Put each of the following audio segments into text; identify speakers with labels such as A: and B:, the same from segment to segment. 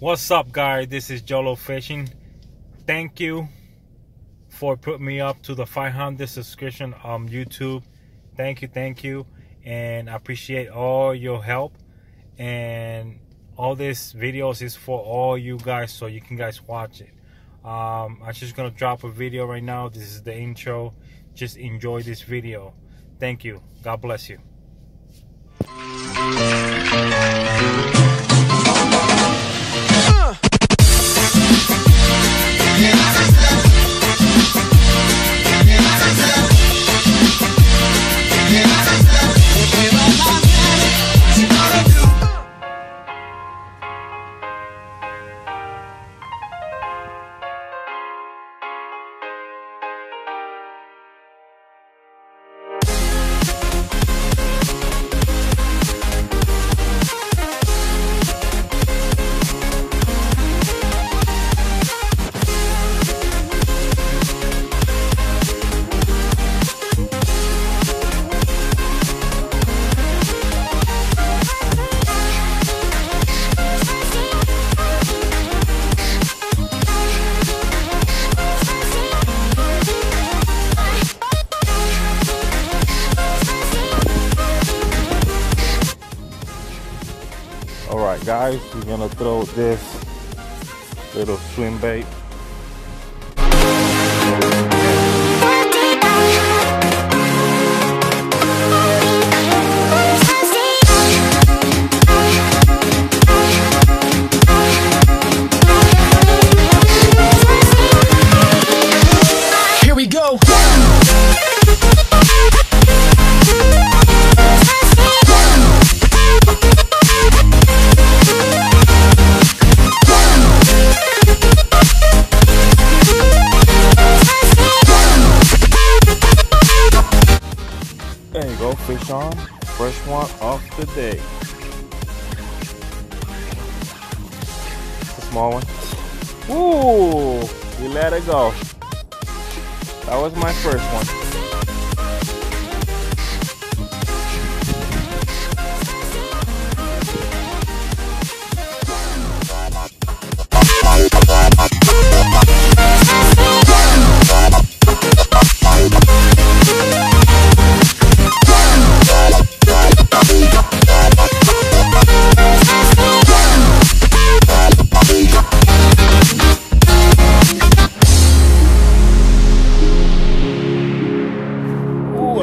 A: What's up, guys? This is Jolo Fishing. Thank you for putting me up to the 500 subscription on YouTube. Thank you, thank you, and I appreciate all your help. And all these videos is for all you guys, so you can guys watch it. Um, I'm just gonna drop a video right now. This is the intro. Just enjoy this video. Thank you. God bless you. All right, guys, we're gonna throw this little swim bait. Fish on. First one of the day. A small one. Ooh, we let it go. That was my first one.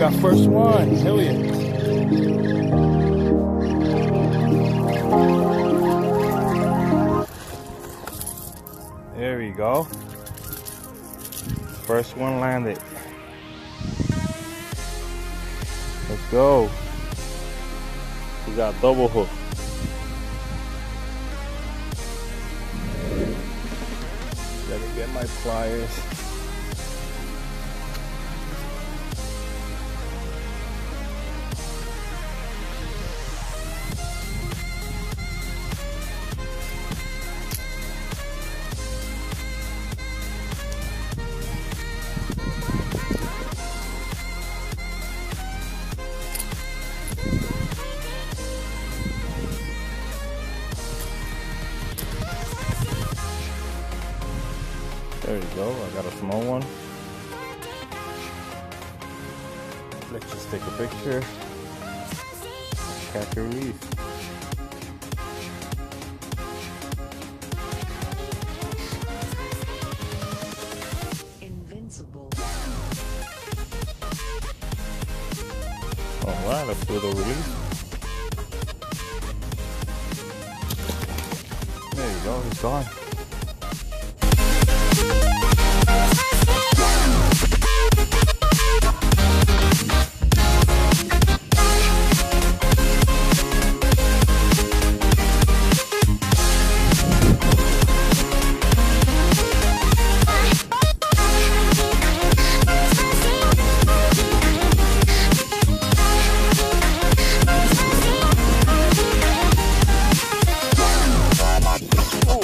A: Got first one. Hell yeah. There we go. First one landed. Let's go. We got double hook. Let me get my pliers. You go. I got a small one. Let's just take a picture. Catch a release.
B: Invincible.
A: Oh, All right, let's do the release. There you go. He's gone.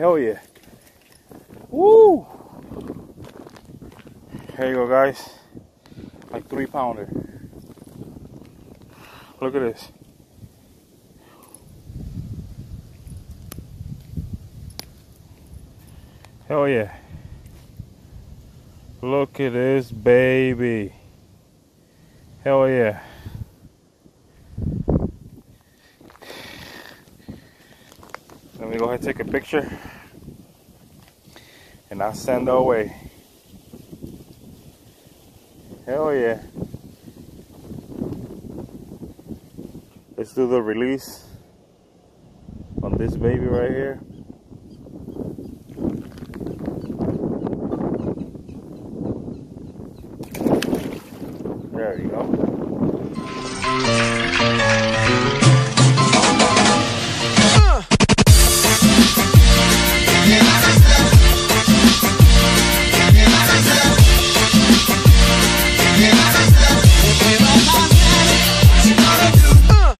A: Hell yeah. Woo! Here you go, guys. Like three pounder. Look at this. Hell yeah. Look at this baby. Hell yeah. Let me go ahead and take a picture and I'll send away. Hell yeah. Let's do the release on this baby right here. There you go.